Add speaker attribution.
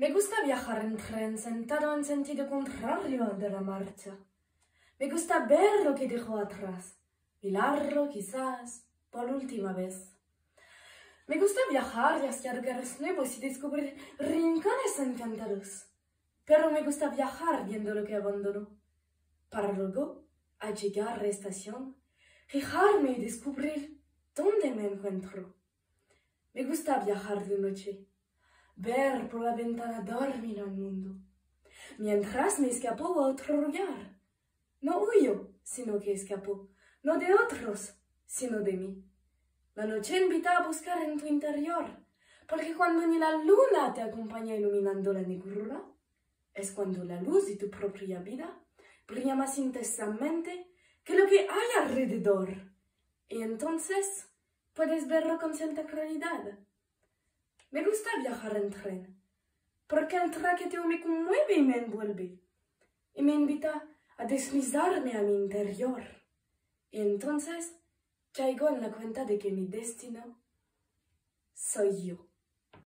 Speaker 1: Me gusta viajar en tren sentado en sentido contrario de la marcha. Me gusta ver lo que dejó atrás, mirarlo quizás por última vez. Me gusta viajar y hacer lugares nuevos y descubrir rincones encantados. Pero me gusta viajar viendo lo que abandono, para luego, al llegar a la estación, fijarme y descubrir dónde me encuentro. Me gusta viajar de noche, ver por la ventana dormir al mundo, mientras me escapo a otro lugar. No huyo, sino que escapo, no de otros, sino de mí. La noche invita a buscar en tu interior, porque cuando ni la luna te acompaña iluminando la negrura, es cuando la luz de tu propia vida brilla más intensamente que lo que hay alrededor. Y entonces puedes verlo con cierta claridad. Me gusta viajar en tren, porque el traqueteo me conmueve y me envuelve, y me invita a deslizarme a mi interior. Y entonces caigo en la cuenta de que mi destino soy yo.